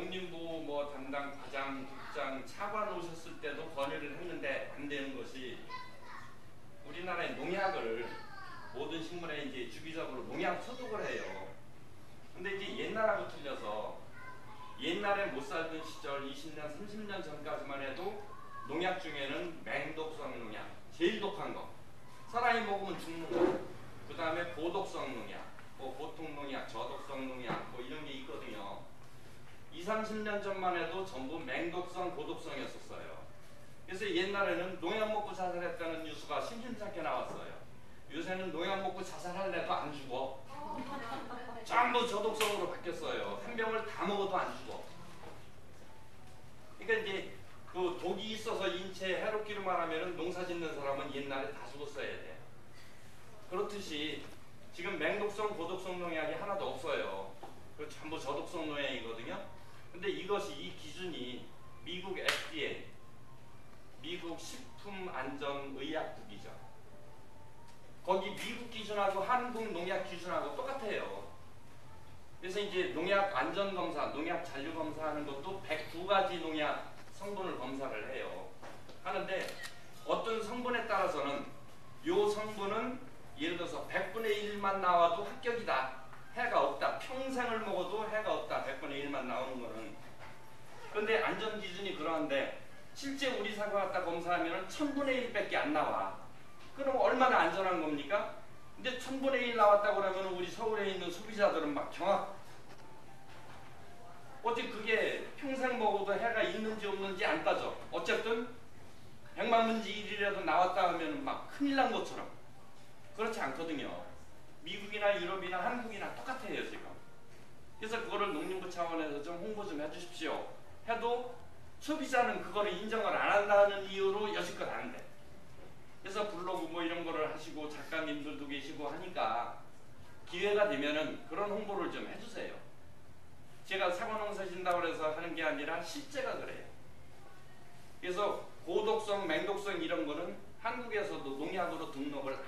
농림부 뭐 담당 과장, 국장, 차관 오셨을 때도 건의를 했는데 안 되는 것이 우리나라의 농약을 모든 식물에 이제 주기적으로 농약 소독을 해요. 근데 이제 옛날하고 틀려서 옛날에 못 살던 시절 20년, 30년 전까지만 해도 농약 중에는 맹독성 농약, 제일 독한 거. 사람이 먹으면 죽는 거. 그 다음에 고독성 농약, 뭐 보통 농약, 저독성 농약, 뭐 이런 게 있거든요. 2, 30년 전만 해도 전부 맹독성, 고독성이었었어요. 그래서 옛날에는 농약 먹고 자살했다는 뉴스가 심심찮게 나왔어요. 요새는 농약 먹고 자살할래도 안 죽어. 전부 저독성으로 바뀌었어요. 한 병을 다 먹어도 안 죽어. 그러니까 이제 그 독이 있어서 인체에 해롭기로 말하면 농사 짓는 사람은 옛날에 다 죽었어야 돼. 그렇듯이 지금 맹독성, 고독성 농약이 하나도 없어요. 그 전부 저독성 농약이거든요. 근데 이것이 이 기준이 미국 FDA, 미국 식품안전의약국이죠. 거기 미국 기준하고 한국 농약 기준하고 똑같아요. 그래서 이제 농약 안전 검사, 농약 잔류 검사하는 것도 109가지 농약 성분을 검사를 해요. 하는데 어떤 성분에 따라서는 요 성분은 예를 들어서 100분의 1만 나와도 합격이다. 해가 없다. 평생을 먹어도 해가 없다. 100분의 1만 나오는 거는. 그런데 안전 기준이 그러한데 실제 우리 사과 갖다 검사하면 1000분의 1밖에 안 나와. 그럼 얼마나 안전한 겁니까? 근데 1000분의 1 나왔다고 그러면 우리 서울에 있는 소비자들은 막 경악. 어떻게 그게 평생 먹어도 해가 있는지 없는지 안 따져. 어쨌든 100만 분지 1이라도 나왔다 하면 막 큰일 난 것처럼. 그렇지 않거든요. 미국이나 유럽이나 한국이나 똑같아요, 지금. 그래서 그거를 농림부 차원에서 좀 홍보 좀 해주십시오. 해도 소비자는 그거를 인정을 안 한다는 이유로 여지껏 안 돼. 그래서 블로그 뭐 이런 거를 하시고 작가님들도 계시고 하니까 기회가 되면은 그런 홍보를 좀 해주세요. 제가 사과농사 진다고 해서 하는 게 아니라 실제가 그래요. 그래서 고독성, 맹독성 이런 거는 한국에서도 농약으로 등록을.